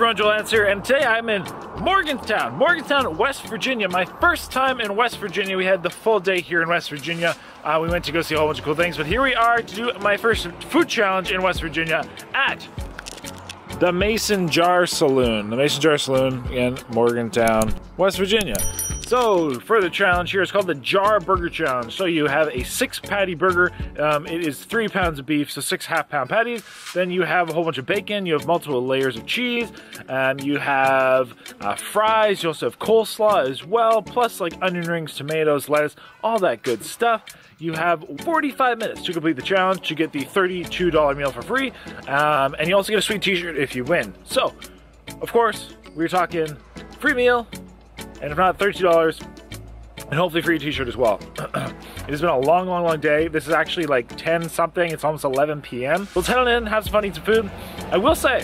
Lance here, and today I'm in Morgantown, Morgantown, West Virginia. My first time in West Virginia. We had the full day here in West Virginia. Uh, we went to go see a whole bunch of cool things, but here we are to do my first food challenge in West Virginia at the Mason Jar Saloon. The Mason Jar Saloon in Morgantown, West Virginia. So for the challenge here, it's called the Jar Burger Challenge. So you have a six patty burger. Um, it is three pounds of beef, so six half pound patties. Then you have a whole bunch of bacon. You have multiple layers of cheese. Um, you have uh, fries. You also have coleslaw as well, plus like onion rings, tomatoes, lettuce, all that good stuff. You have 45 minutes to complete the challenge to get the $32 meal for free. Um, and you also get a sweet t-shirt if you win. So, of course, we're talking free meal, and if not, $32 and hopefully free t-shirt as well. it has been a long, long, long day. This is actually like 10 something. It's almost 11 p.m. Let's head on in, have some fun, eat some food. I will say,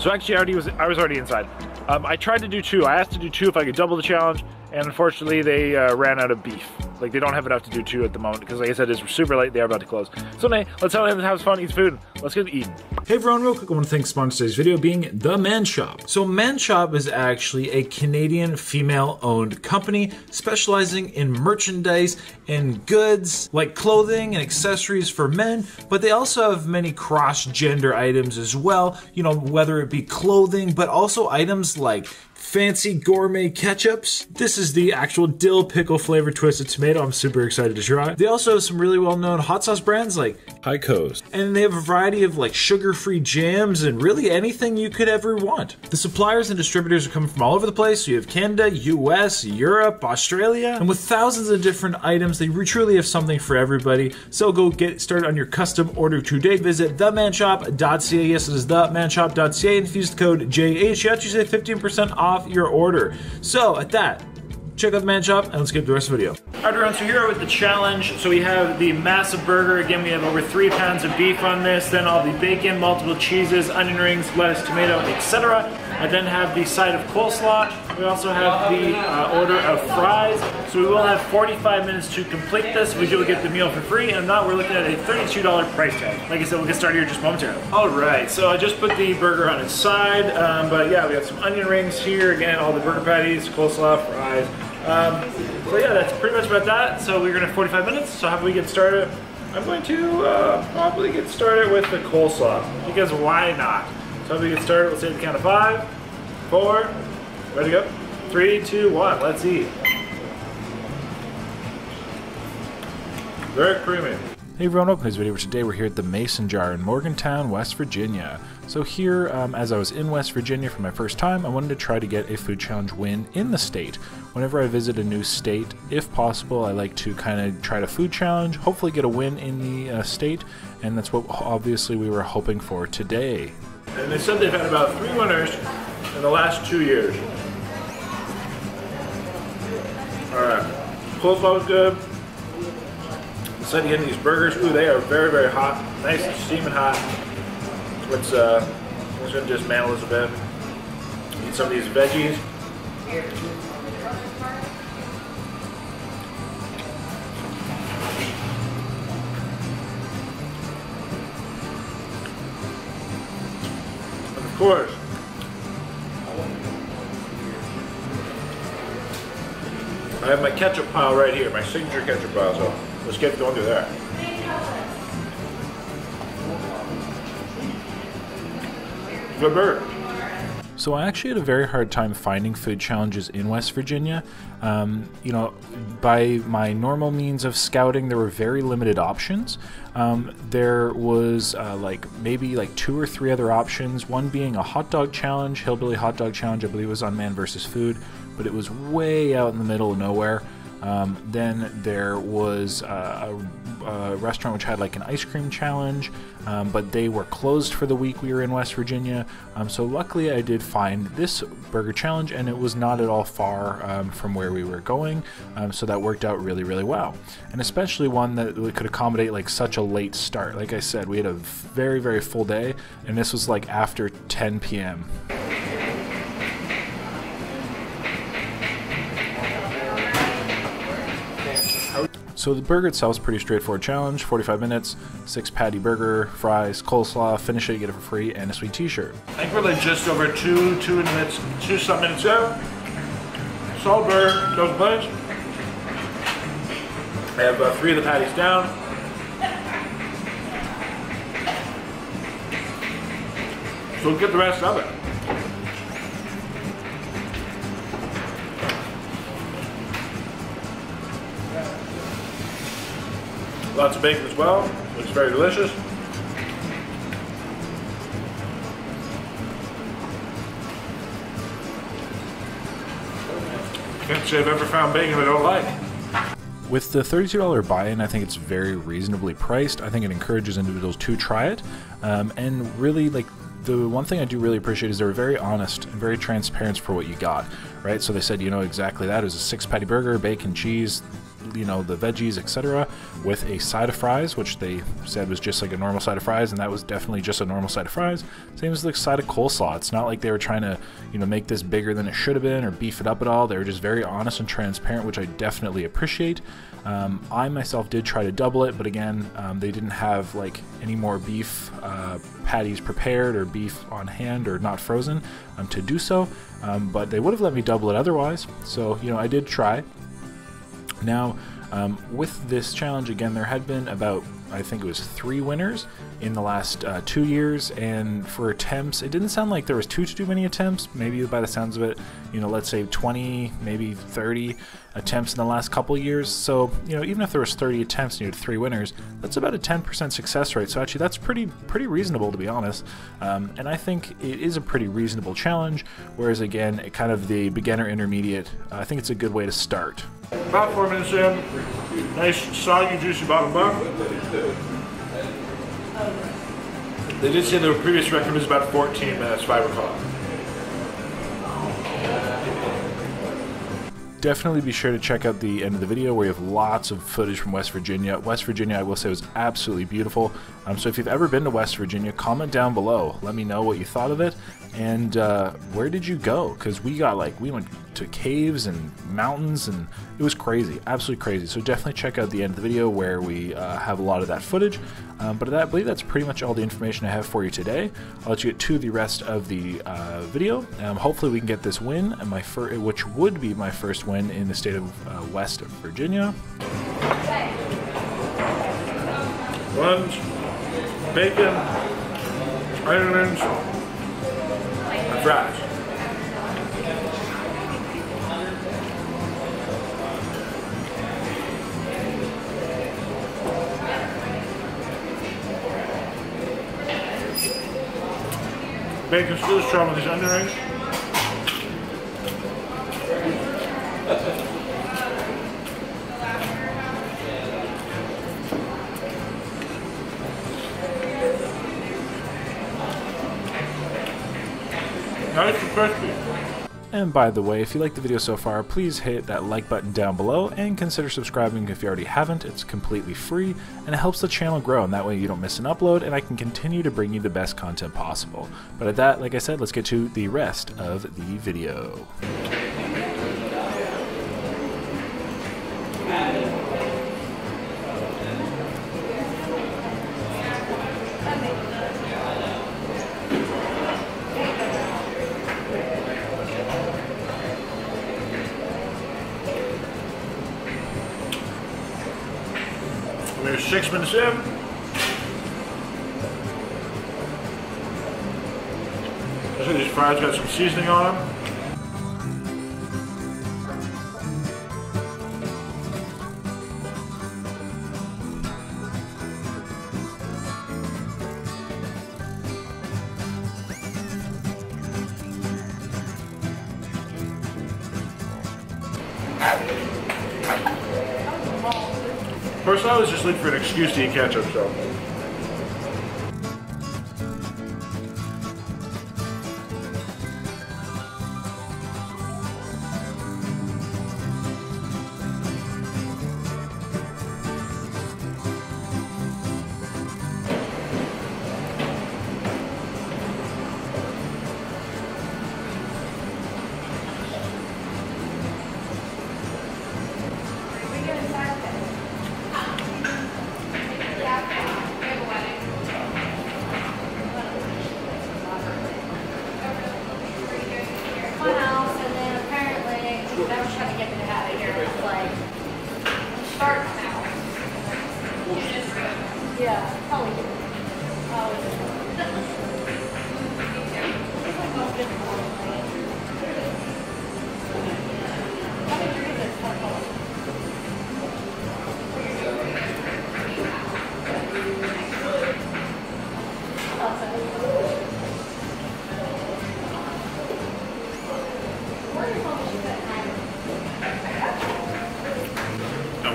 so actually I already was, I was already inside. Um, I tried to do two. I asked to do two if I could double the challenge, and unfortunately they uh, ran out of beef. Like they don't have enough to do two at the moment because like I said, it's super late. They are about to close. So anyway, let's have some fun, eat food. Let's get eating. Hey everyone, real quick, I want to thank sponsor today's video being The Man Shoppe. So Man Shoppe is actually a Canadian female-owned company specializing in merchandise and goods like clothing and accessories for men, but they also have many cross-gender items as well, you know, whether it be clothing, but also items like fancy gourmet ketchups. This is the actual dill pickle flavor twisted tomato. I'm super excited to try. They also have some really well-known hot sauce brands like High and they have a variety of like sugar-free jams and really anything you could ever want. The suppliers and distributors are coming from all over the place. So you have Canada, US, Europe, Australia, and with thousands of different items, they truly have something for everybody. So go get started on your custom order today. Visit themanshoppe.ca. Yes, it is themanshoppe.ca and use the code JH. You actually save 15% off your order. So at that, check out the man shop and let's get to the rest of the video. All right, everyone, so here with the challenge. So we have the massive burger. Again, we have over three pounds of beef on this. Then all the bacon, multiple cheeses, onion rings, lettuce, tomato, etc. I then have the side of coleslaw. We also have the uh, order of fries. So we will have 45 minutes to complete this. We do get the meal for free. And if not, we're looking at a $32 price tag. Like I said, we'll get started here just momentarily. All right, so I just put the burger on its side. Um, but yeah, we have some onion rings here. Again, all the burger patties, coleslaw, fries. Um, so yeah, that's pretty much about that. So we're gonna have 45 minutes. So how do we get started? I'm going to uh, probably get started with the coleslaw because why not? So we get started? Let's say the count of five, four, ready to go? Three, two, one. Let's eat. Very creamy. Hey everyone, welcome to this video. Today we're here at the Mason Jar in Morgantown, West Virginia. So here, um, as I was in West Virginia for my first time, I wanted to try to get a food challenge win in the state. Whenever I visit a new state, if possible, I like to kind of try to food challenge, hopefully get a win in the uh, state, and that's what obviously we were hoping for today. And they said they've had about three winners in the last two years. All right, coleslaw was good. They said getting these burgers, ooh, they are very, very hot, nice and steaming hot. Let's uh, let's gonna dismantle this a bit. Eat some of these veggies. Of course, I have my ketchup pile right here, my signature ketchup pile, so let's get going through that. Good burger. So I actually had a very hard time finding food challenges in West Virginia. Um, you know, by my normal means of scouting, there were very limited options. Um, there was uh, like maybe like two or three other options. One being a hot dog challenge, hillbilly hot dog challenge. I believe was on Man vs. Food, but it was way out in the middle of nowhere. Um, then there was uh, a, a, restaurant which had like an ice cream challenge, um, but they were closed for the week we were in West Virginia. Um, so luckily, I did find this burger challenge, and it was not at all far um, from where we were going. Um, so that worked out really, really well, and especially one that could accommodate like such a late start. Like I said, we had a very, very full day, and this was like after 10 p.m. So the burger itself is pretty straightforward challenge. 45 minutes, six patty burger, fries, coleslaw. Finish it, you get it for free, and a sweet T-shirt. I think we're like just over two, two minutes, two some minutes out. Solid burger, in place. I have uh, three of the patties down. So we'll get the rest of it. Lots of bacon as well. Looks very delicious. Can't say I've ever found bacon I don't like. With the $32 buy-in, I think it's very reasonably priced. I think it encourages individuals to try it, um, and really like the one thing I do really appreciate is they were very honest and very transparent for what you got, right? So they said, you know, exactly that. It was a six patty burger, bacon, cheese, you know, the veggies, etc., with a side of fries, which they said was just like a normal side of fries, and that was definitely just a normal side of fries. Same as the side of coleslaw. It's not like they were trying to, you know, make this bigger than it should have been or beef it up at all. They were just very honest and transparent, which I definitely appreciate. Um, I myself did try to double it, but again, um, they didn't have like any more beef uh, patties prepared or beef on hand or not frozen um, to do so. Um, but they would have let me double it otherwise. So, you know, I did try. Now, um, with this challenge, again, there had been about, I think it was three winners in the last uh, two years, and for attempts, it didn't sound like there was too too many attempts. Maybe by the sounds of it, you know, let's say 20, maybe 30 attempts in the last couple years. So, you know, even if there was 30 attempts and you had three winners, that's about a 10% success rate. So actually, that's pretty pretty reasonable to be honest. Um, and I think it is a pretty reasonable challenge. Whereas again, it kind of the beginner intermediate, uh, I think it's a good way to start. About four minutes in, nice soggy, juicy bottom bun. They did say the previous record was about 14 minutes, if I definitely be sure to check out the end of the video where you have lots of footage from West Virginia. West Virginia, I will say, was absolutely beautiful. Um, so if you've ever been to West Virginia, comment down below. Let me know what you thought of it. And uh, where did you go? Because we got like, we went to caves and mountains and it was crazy, absolutely crazy. So definitely check out the end of the video where we uh, have a lot of that footage. Um, but I believe that's pretty much all the information I have for you today. I'll let you get to the rest of the uh, video. Um, hopefully we can get this win, and my which would be my first win in the state of uh, West Virginia. Buns, bacon, onions, and fries. Bacon still strong with these onion rings. Nice and crispy. And by the way, if you liked the video so far, please hit that like button down below and consider subscribing if you already haven't. It's completely free and it helps the channel grow, and that way you don't miss an upload and I can continue to bring you the best content possible. But at that, like I said, let's get to the rest of the video. These got some seasoning on them. Personally, I was just looking for an excuse to eat ketchup, so. start now. Yeah. How is it?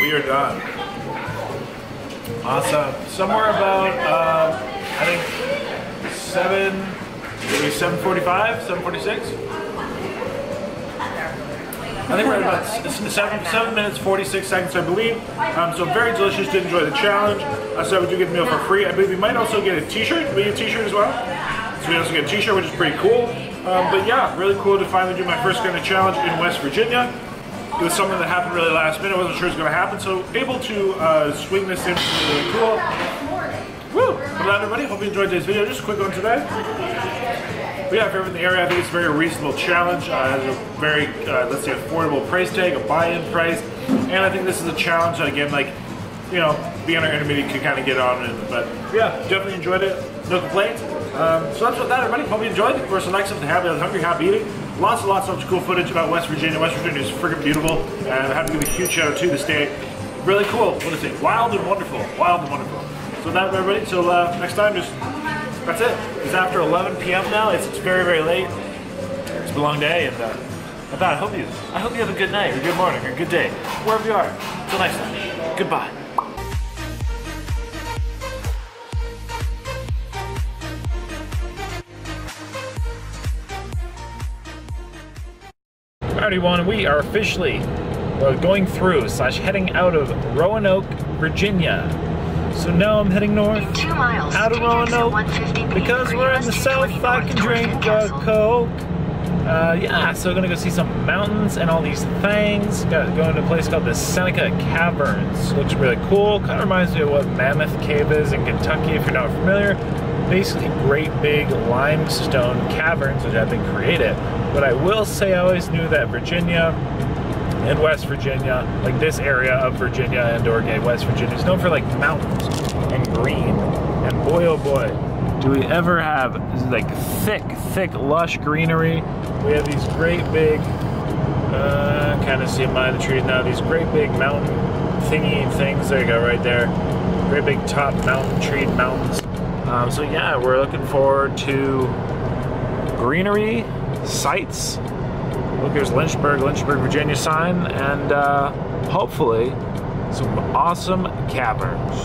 We are done. Awesome. Somewhere about, uh, I think, 7, maybe 7.45, 7.46? I think we're at about seven, seven minutes, 46 seconds, I believe. Um, so very delicious. Did enjoy the challenge. Uh, so we do get the meal for free. I believe we might also get a t-shirt. We get a t-shirt as well. So we also get a t-shirt, which is pretty cool. Um, but yeah, really cool to finally do my first kind of challenge in West Virginia. It was something that happened really last minute. I wasn't sure it was going to happen. So able to uh, swing this in really cool. Woo! Well done, everybody. Hope you enjoyed today's video. Just a quick one today. But yeah, if you're in the area, I think it's a very reasonable challenge. Uh, it a very, uh, let's say, affordable price tag, a buy-in price, and I think this is a challenge that, again, like, you know, being beginner intermediate could kind of get on in. But yeah, definitely enjoyed it. No complaints. Um, so that's what that, everybody. Hope you enjoyed. Of course, the next something happy, I was hungry, happy eating. Lots and lots of cool footage about West Virginia. West Virginia is freaking beautiful, and I have to give a huge shout out to the state. Really cool. What is it? Wild and wonderful. Wild and wonderful. So that, everybody. So uh, next time, just that's it. It's after 11 p.m. now. It's, it's very, very late. It's been a long day, and uh, thought I hope you, I hope you have a good night, or good morning, or good day, wherever you are. Till next time, goodbye. Everyone. We are officially going through slash heading out of Roanoke, Virginia. So now I'm heading north two miles, out of Roanoke because we're in the south. I can drink a Newcastle. Coke. Uh, yeah, so we're gonna go see some mountains and all these things. Got going to a place called the Seneca Caverns. Looks really cool. Kind of reminds me of what Mammoth Cave is in Kentucky, if you're not familiar. Basically, great big limestone caverns which have been created. But I will say, I always knew that Virginia and West Virginia, like this area of Virginia and Oregon, West Virginia, is known for like mountains and green. And boy, oh boy, do we ever have like thick, thick, lush greenery. We have these great big, uh, kind of see behind the trees now, these great big mountain thingy things. There you go, right there. Great big top mountain tree mountains. Um, so yeah, we're looking forward to greenery, sights, Look, there's Lynchburg, Lynchburg, Virginia sign, and uh, hopefully some awesome caverns.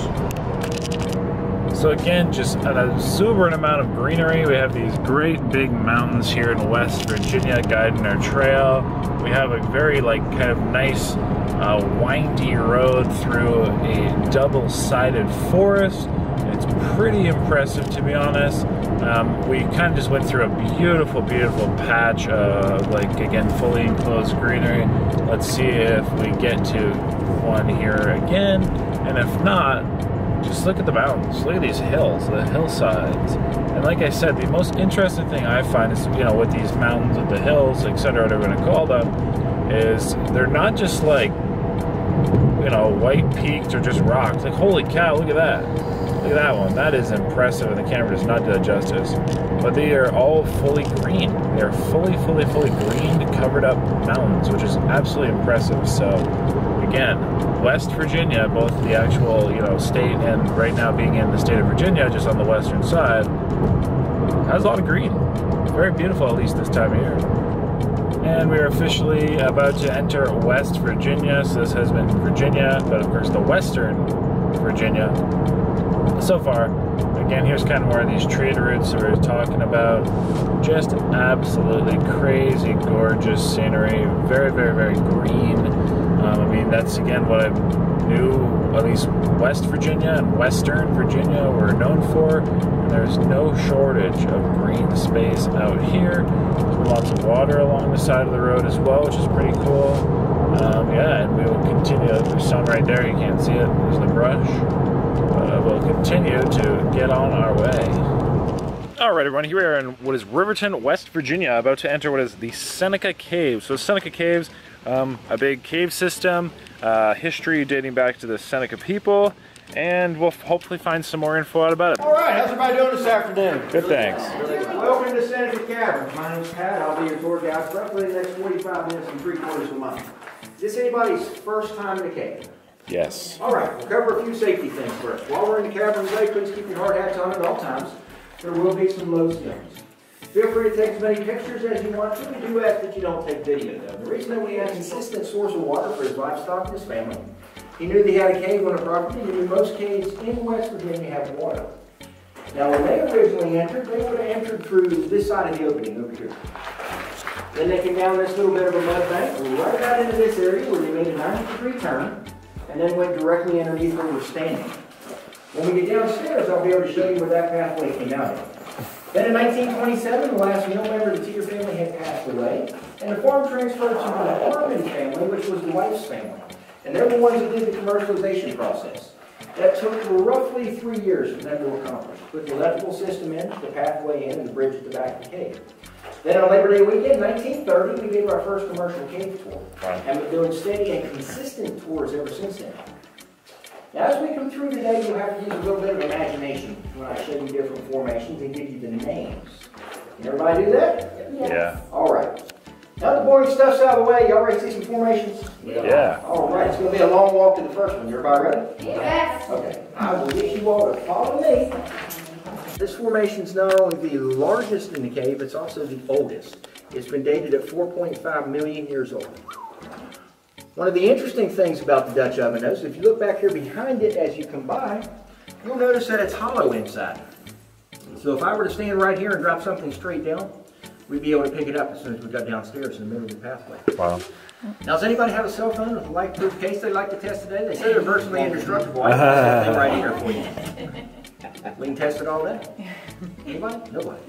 So again, just an exuberant amount of greenery. We have these great big mountains here in West Virginia guiding our trail. We have a very like kind of nice uh, windy road through a double-sided forest. It's pretty impressive to be honest. Um, we kind of just went through a beautiful, beautiful patch of like again fully enclosed greenery. Let's see if we get to one here again, and if not, just look at the mountains. Look at these hills, the hillsides. And like I said, the most interesting thing I find is, you know, with these mountains and the hills, etc., whatever we're going to call them, is they're not just like, you know, white peaks or just rocks. Like, holy cow, look at that. Look at that one. That is impressive, and the camera does not do that justice. But they are all fully green. They are fully, fully, fully green, covered up mountains, which is absolutely impressive. So, again, West Virginia, both the actual, you know, state and right now being in the state of Virginia, just on the western side, has a lot of green. Very beautiful, at least this time of year. And we are officially about to enter West Virginia. So this has been Virginia, but of course the Western Virginia so far. Again, here's kind of of these trade routes that we we're talking about. Just absolutely crazy, gorgeous scenery. Very, very, very green. Um, I mean, that's again what I knew, at least West Virginia and Western Virginia were known for. And there's no shortage of green space out here. Lots of water along the side of the road as well, which is pretty cool. Um, yeah, and we will continue. There's some right there, you can't see it. There's the brush. Uh, we'll continue to get on our way. All right, everyone. Here we are in what is Riverton, West Virginia, about to enter what is the Seneca Caves. So Seneca Caves, um, a big cave system, uh, history dating back to the Seneca people, and we'll hopefully find some more info out about it. All right, how's everybody doing this afternoon? Good, thanks. Welcome to Seneca Caverns. My name's Pat. I'll be your tour guide for roughly the next 45 minutes and three quarters of a month. Is this anybody's first time in a cave? Yes. All right, we'll cover a few safety things first. While we're in the cavern today, please keep your hard hats on at all times. There will be some low stones. Feel free to take as many pictures as you want to. We do ask that you don't take video, though. The reason that we have a consistent source of water for his livestock and his family, he knew he had a cave on a property. He knew most caves in West Virginia have water. Now, when they originally entered, they would have entered through this side of the opening over here. Then they came down this little bit of a mud bank, right out into this area where they made a 90 degree turn, and then went directly underneath where we're standing. When we get downstairs, I'll be able to show you where that pathway came out of. Then in 1927, the last male member of the Teeter family had passed away, and the farm transferred to the Harmon family, which was the wife's family. And they're the ones that did the commercialization process. That took roughly three years for them to accomplish. Put the electrical system in, the pathway in, and the bridge at the back of the cave. Then on Labor Day weekend, 1930, we gave our first commercial cave tour. And we've been doing steady and consistent tours ever since then. Now, as we come through today, you'll have to use a little bit of imagination when I show you different formations and give you the names. Can everybody do that? Yeah. All right. Now the boring stuff's out of the way. Y'all ready to see some formations? Yeah. All right, it's going to be a long walk to the first one. Everybody ready? Yes. Okay. I will get you all to follow me. This formation is not only the largest in the cave, it's also the oldest. It's been dated at 4.5 million years old. One of the interesting things about the Dutch oven is, if you look back here behind it as you come by, you'll notice that it's hollow inside. So if I were to stand right here and drop something straight down, we'd be able to pick it up as soon as we got downstairs in the middle of the pathway. Wow. Now, does anybody have a cell phone with a light-proof case they'd like to test today? They say they're virtually indestructible. I have put something right here for you. We can test it all day. Anybody? Nobody.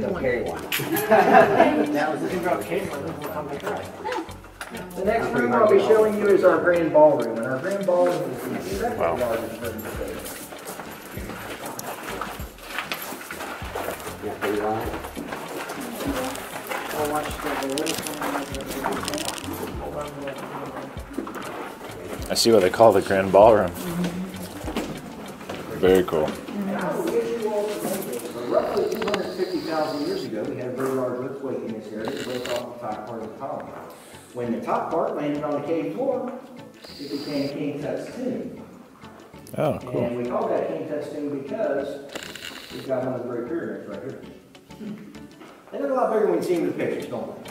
Don't carry one. Now, is this about case? The next room I'll be showing you is our grand ballroom, and our grand ballroom is the second Wow. largest room in the cave. I see what they call the Grand Ballroom. Very cool. Roughly 250,000 years ago, we had a very large earthquake in this area that broke off the top part of the column. When the top part landed on the cave floor, it became King Tut's tomb. Oh, cool. And we call that King Tut's tomb because we've got one of the great pyramids right here. They look a lot bigger when you see them in the pictures, don't they?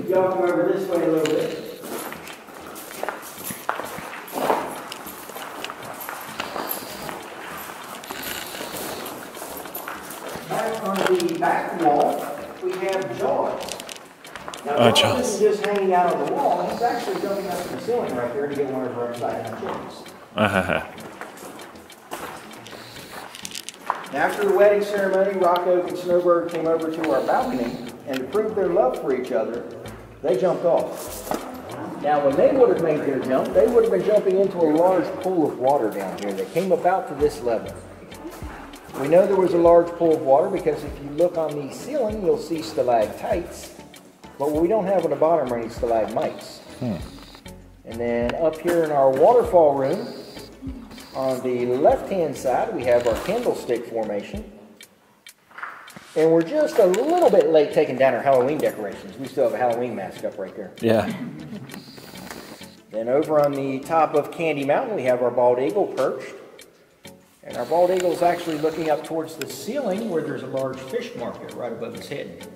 If y'all come over this way a little bit. Back on the back wall, we have Jaws. Now, Oh, Jaws Jaws. isn't just hanging out on the wall, he's actually jumping up to the ceiling right there to get one of our upside down chickens. After the wedding ceremony, Rock Oak and Snowbird came over to our balcony, and to prove their love for each other, they jumped off. Now, when they would have made their jump, they would have been jumping into a large pool of water down here that came about to this level. We know there was a large pool of water because if you look on the ceiling, you'll see stalactites, but we don't have on the bottom are any stalagmites. Hmm. And then up here in our waterfall room, on the left-hand side, we have our candlestick formation. And we're just a little bit late taking down our Halloween decorations. We still have a Halloween mask up right there. Yeah. Then over on the top of Candy Mountain, we have our bald eagle perched. And our bald eagle is actually looking up towards the ceiling where there's a large fish market right above his head.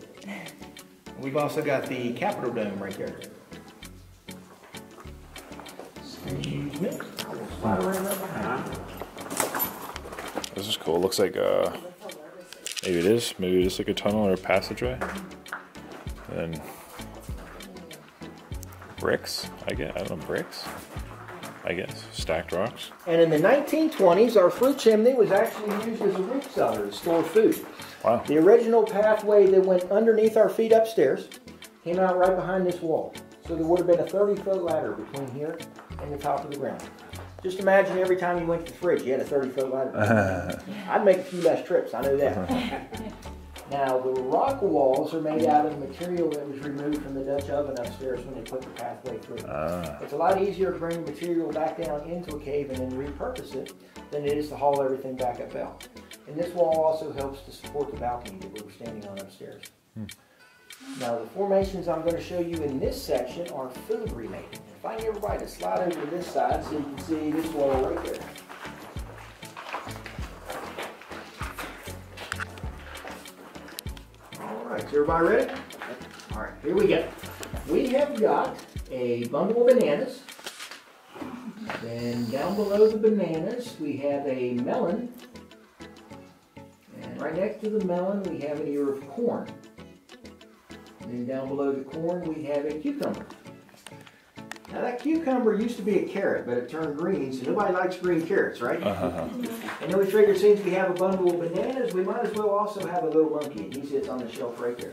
We've also got the Capitol Dome right there. Excuse me. Slide around right behind. This is cool. Looks like uh, maybe it is. Maybe it's like a tunnel or a passageway. And bricks. I guess. I don't know. Bricks. I guess stacked rocks. And in the 1920s, our fruit chimney was actually used as a root cellar to store food. Wow. The original pathway that went underneath our feet upstairs came out right behind this wall. So there would have been a 30 foot ladder between here and the top of the ground. Just imagine every time you went to the fridge, you had a 30 foot ladder. I'd make a few less trips, I know that. Now, the rock walls are made out of material that was removed from the Dutch oven upstairs when they put the pathway through. Ah. It's a lot easier to bring material back down into a cave and then repurpose it than it is to haul everything back up out. And this wall also helps to support the balcony that we were standing on upstairs. Hmm. Now, the formations I'm going to show you in this section are food related. If I can get everybody to slide over to this side so you can see this wall right there. All right, is everybody ready? All right, here we go. We have got a bundle of bananas. Then down below the bananas, we have a melon. And right next to the melon, we have an ear of corn. And then down below the corn, we have a cucumber. Now that cucumber used to be a carrot, but it turned green, so nobody likes green carrots, right? Uh-huh. And then we figured since we have a bundle of bananas, we might as well also have a little monkey, he sits on the shelf right there.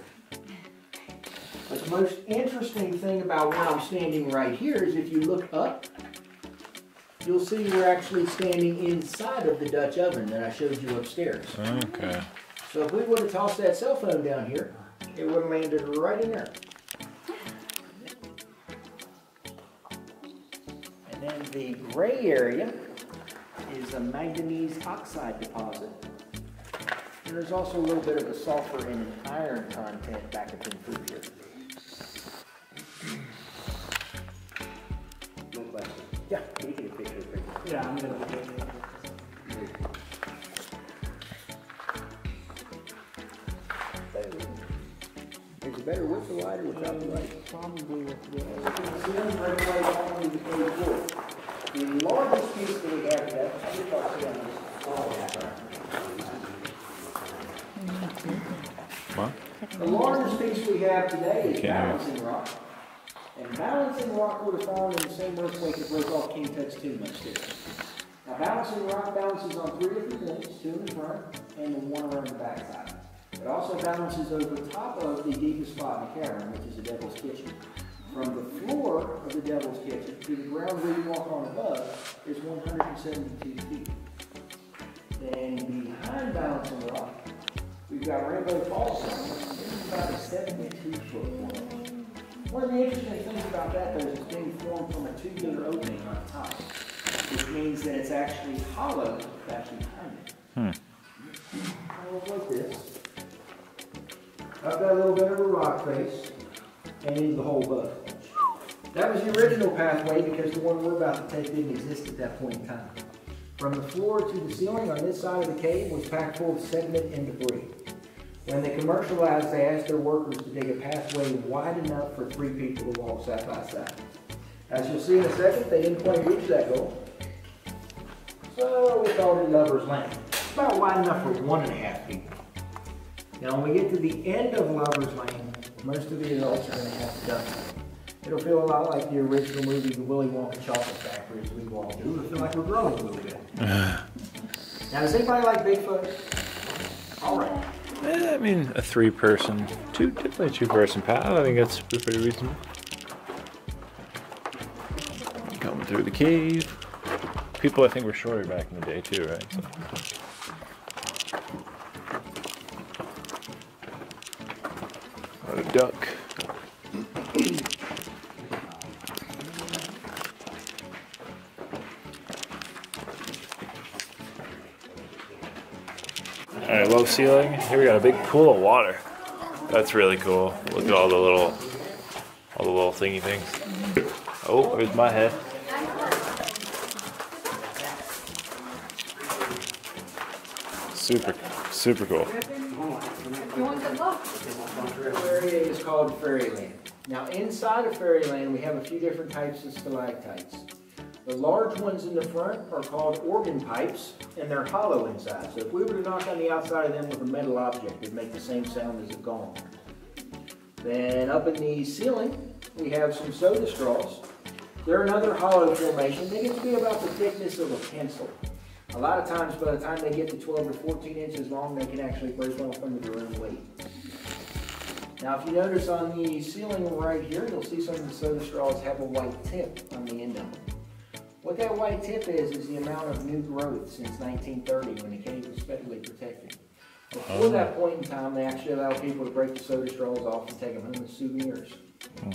But the most interesting thing about where I'm standing right here is if you look up, you'll see we're actually standing inside of the Dutch oven that I showed you upstairs. Okay. So if we would have tossed that cell phone down here, it would have landed right in there. And then the gray area is a manganese oxide deposit. And there's also a little bit of a sulfur and an iron content back up in through here. No question. Yeah, you can take a picture. Yeah, I'm gonna. Better with the light or without the light? Probably with the. The largest piece that we have today, I just thought to What? The largest piece we have today is Can't hear you. balancing rock. And balancing rock would have fallen in the same earthquake that broke off King Tut's tomb upstairs. Now balancing rock balances on three different points, two in the front and then one around the backside. It also balances over top of the deepest spot in the cavern, which is the Devil's Kitchen. From the floor of the Devil's Kitchen to the ground where you walk on above is 172 feet. Then behind balancing rock, we've got Rainbow Falls. This is about a 72 foot wall. One of the interesting things about that though is it's being formed from a tubular opening on top, which means that it's actually hollow back behind it. Hmm. Like this. I've got a little bit of a rock face and into the hole above. That was the original pathway because the one we're about to take didn't exist at that point in time. From the floor to the ceiling on this side of the cave was packed full of sediment and debris. When they commercialized, they asked their workers to dig a pathway wide enough for three people to walk side by side. As you'll see in a second, they didn't quite reach that goal. So we called it Lover's Lane. About wide enough for one and a half people. Now, when we get to the end of Lover's Lane, most of the adults are going to have to dump. It'll feel a lot like the original movie, The Willy Wonka Chocolate Factory, as we walk through. It'll feel like we're growing a little bit. now, does anybody like Bigfoot? All right. Eh, I mean, a three-person, two, definitely a two-person path. I think that's pretty reasonable. Coming through the cave. People, I think, were shorter back in the day too, right? So. A duck. All right, low ceiling. Here we got a big pool of water. That's really cool. Look at all the little, all the little thingy things. Oh, there's my head. Super, super cool. You want good luck? The area is called Fairyland. Now, inside of Fairyland, we have a few different types of stalactites. The large ones in the front are called organ pipes, and they're hollow inside. So if we were to knock on the outside of them with a metal object, it'd make the same sound as a gong. Then up in the ceiling, we have some soda straws. They're another hollow formation. They get to be about the thickness of a pencil. A lot of times, by the time they get to 12 or 14 inches long, they can actually break off under their own weight. Now, if you notice on the ceiling right here, you'll see some of the soda straws have a white tip on the end of them. What that white tip is, is the amount of new growth since 1930 when the cave was federally protected. Before that oh. point in time, they actually allowed people to break the soda straws off and take them home as souvenirs. Hmm.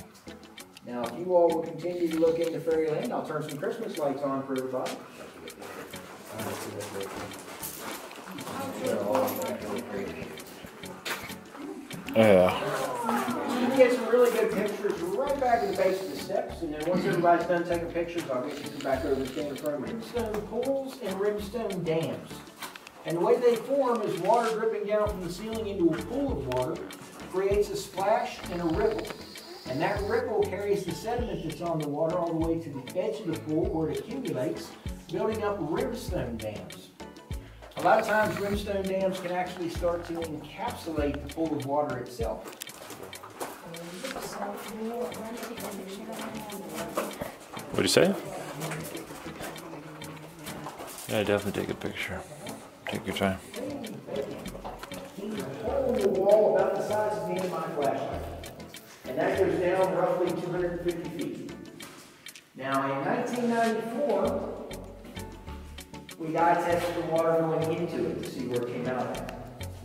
Now, if you all will continue to look into Fairyland, I'll turn some Christmas lights on for everybody. Yeah. You can get some really good pictures right back at the base of the steps, and then once everybody's done taking pictures, I'll get you back over to stand from rimstone pools and rimstone dams. And the way they form is water dripping down from the ceiling into a pool of water creates a splash and a ripple. And that ripple carries the sediment that's on the water all the way to the edge of the pool where it accumulates, building up rimstone dams. A lot of times rimstone dams can actually start to encapsulate the pool of water itself. What'd you say? Yeah, definitely take a picture. Take your time. the wall about the size of end of my flashlight. And that goes down roughly 250 feet. Now, in 1994, we eye tested the water going into it to see where it came out.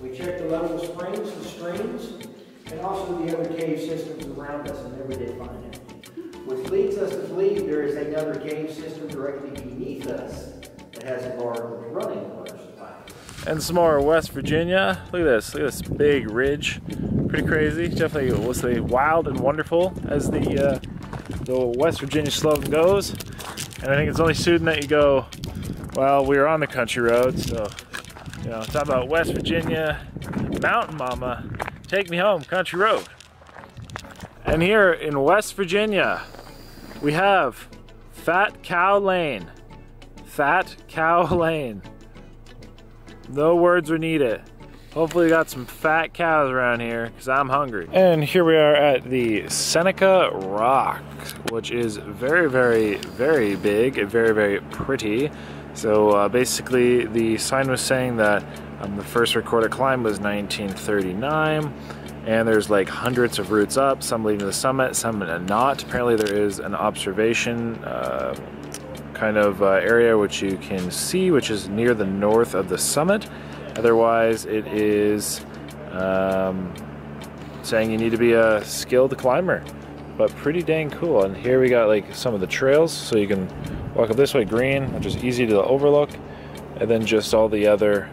We checked the level of springs, the streams, and also the other cave systems around us, and never did find anything. Which leads us to believe there is another cave system directly beneath us that has a large running water supply. And some more West Virginia. Look at this. Look at this big ridge. Pretty crazy. Definitely, let's say, wild and wonderful, as the uh, the West Virginia slogan goes. And I think it's only suiting that you go. Well, we were on the country road, so you know, talk about West Virginia, Mountain Mama, take me home, country road. And here in West Virginia, we have Fat Cow Lane. Fat Cow Lane. No words are needed. Hopefully, we got some fat cows around here because I'm hungry. And here we are at the Seneca Rock, which is very, very, very big and very, very pretty. So uh, basically, the sign was saying that um, the first recorded climb was 1939, and there's like hundreds of routes up, some leading to the summit, some not. Apparently, there is an observation. Uh, kind of uh, area which you can see, which is near the north of the summit. Otherwise, it is um, saying you need to be a skilled climber, but pretty dang cool. And here we got like some of the trails, so you can walk up this way, green, which is easy to overlook, and then just all the other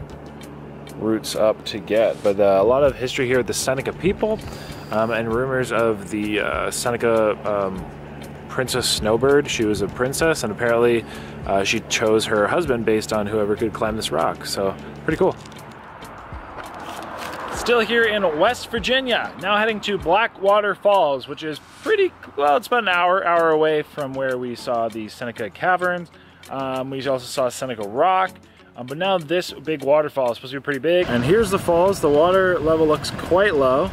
routes up to get. But uh, a lot of history here with the Seneca people, um, and rumors of the uh, Seneca. Um, Princess Snowbird. She was a princess, and apparently uh, she chose her husband based on whoever could climb this rock. So, pretty cool. Still here in West Virginia, now heading to Blackwater Falls, which is pretty well, it's about an hour, hour away from where we saw the Seneca Caverns. Um, we also saw Seneca Rock. Um, but now this big waterfall is supposed to be pretty big. And here's the falls. The water level looks quite low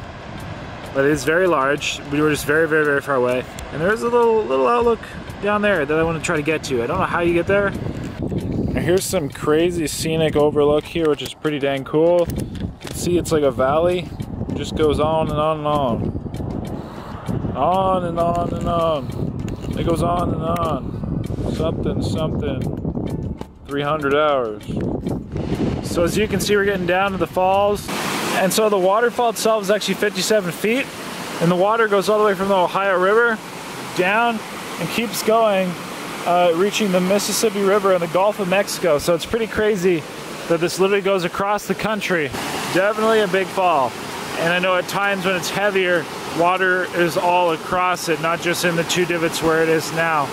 but it is very large. We were just very, very, very far away. And there's a little little outlook down there that I want to try to get to. I don't know how you get there. And here's some crazy scenic overlook here, which is pretty dang cool. You can see it's like a valley. It just goes on and on and on. On and on and on. It goes on and on. Something, something. 300 hours. So as you can see, we're getting down to the falls. And so the waterfall itself is actually 57 feet, and the water goes all the way from the Ohio River down and keeps going, uh, reaching the Mississippi River and the Gulf of Mexico. So it's pretty crazy that this literally goes across the country. Definitely a big fall. And I know at times when it's heavier, water is all across it, not just in the two divots where it is now.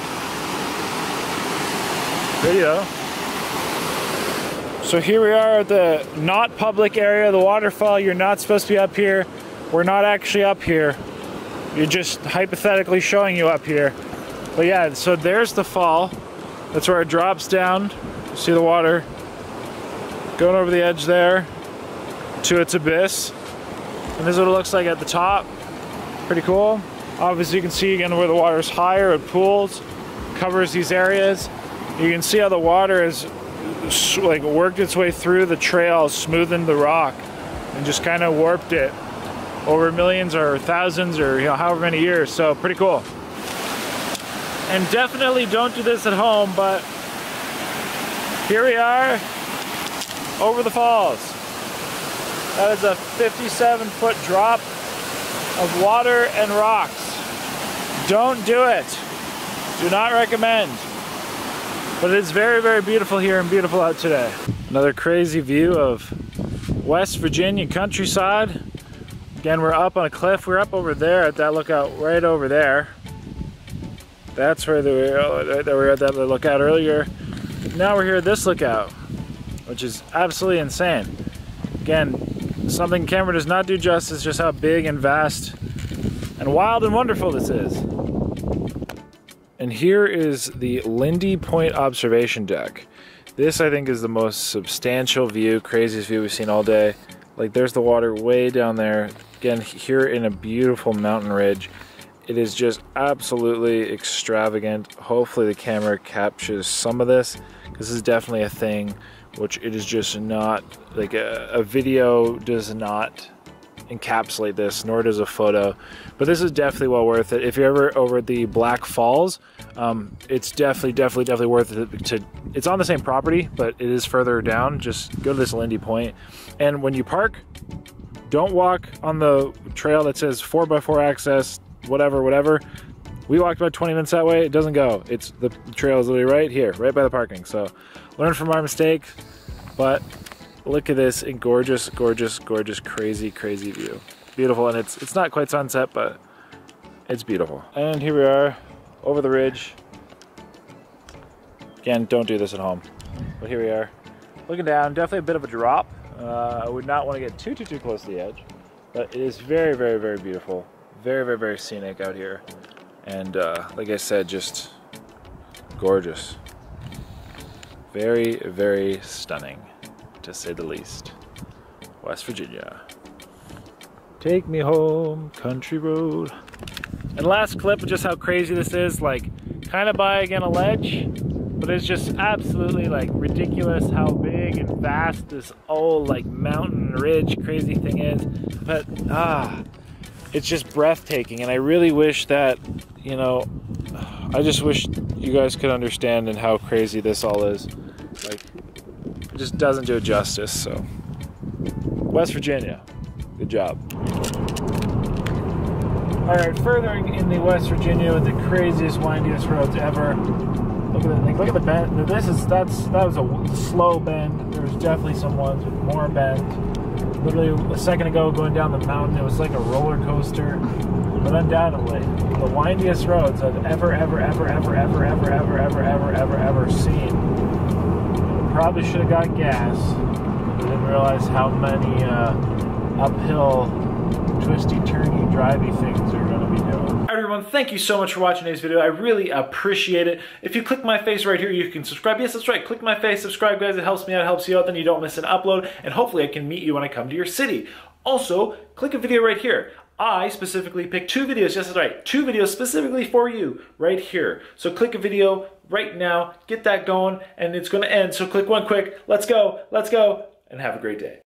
Video. So here we are at the not public area the waterfall. You're not supposed to be up here. We're not actually up here. You're just hypothetically showing you up here. But yeah, so there's the fall. That's where it drops down. You see the water going over the edge there to its abyss. And this is what it looks like at the top. Pretty cool. Obviously you can see again where the water is higher, it pools, covers these areas. You can see how the water is like worked its way through the trail, smoothened the rock, and just kind of warped it over millions or thousands or you know however many years. So pretty cool. And definitely don't do this at home, but here we are over the falls. That is a 57 foot drop of water and rocks. Don't do it. Do not recommend. But it is very, very beautiful here and beautiful out today. Another crazy view of West Virginia countryside. Again, we're up on a cliff. We're up over there at that lookout right over there. That's where we we uh, were at that lookout earlier. Now we're here at this lookout, which is absolutely insane. Again, something camera does not do justice just how big and vast and wild and wonderful this is. And here is the Lindy Point observation deck. This, I think, is the most substantial view, craziest view we've seen all day. Like, there's the water way down there. Again, here in a beautiful mountain ridge. It is just absolutely extravagant. Hopefully, the camera captures some of this. This is definitely a thing which it is just not like a, a video does not encapsulate this, nor does a photo. But this is definitely well worth it. If you're ever over at the Black Falls, um, it's definitely, definitely, definitely worth it to. It's on the same property, but it is further down. Just go to this Lindy Point, and when you park, don't walk on the trail that says 4x4 access, whatever, whatever. We walked about 20 minutes that way. It doesn't go. It's the trail is literally right here, right by the parking. So, learn from our mistake. But look at this gorgeous, gorgeous, gorgeous, crazy, crazy view. Beautiful, and it's it's not quite sunset, but it's beautiful. And here we are, over the ridge. Again, don't do this at home. But here we are, looking down. Definitely a bit of a drop. Uh, I would not want to get too, too, too close to the edge, but it is very, very, very beautiful. Very, very, very scenic out here. And uh, like I said, just gorgeous. Very, very stunning, to say the least. West Virginia. Take me home, country road. And last clip of just how crazy this is, like kind of by again a ledge, but it's just absolutely like ridiculous how big and vast this old like mountain ridge crazy thing is. But ah, it's just breathtaking, and I really wish that you know, I just wish you guys could understand and how crazy this all is. Like, just doesn't do it justice. So, West Virginia, good job. All right, furthering in the West Virginia with the craziest, windiest roads ever. Look at the thing. Look at the bend. This is that's that was a slow bend. There's definitely some ones with more bend. Literally a second ago, going down the mountain, it was like a roller coaster. But undoubtedly, the windiest roads I've ever, ever, ever, ever, ever, ever, ever, ever, ever, ever, ever seen. Probably should have got gas. I didn't realize how many uh, uphill, twisty, turny, drivey things are going to be doing. Everyone, thank you so much for watching today's video. I really appreciate it. If you click my face right here, you can subscribe. Yes, that's right. Click my face, subscribe, guys. It helps me out, it helps you out. Then you don't miss an upload. And hopefully I can meet you when I come to your city. Also, click a video right here. I specifically picked two videos, yes, that's right, two videos specifically for you right here. So click a video right now, get that going, and it's gonna end. So click one quick, let's go, let's go, and have a great day.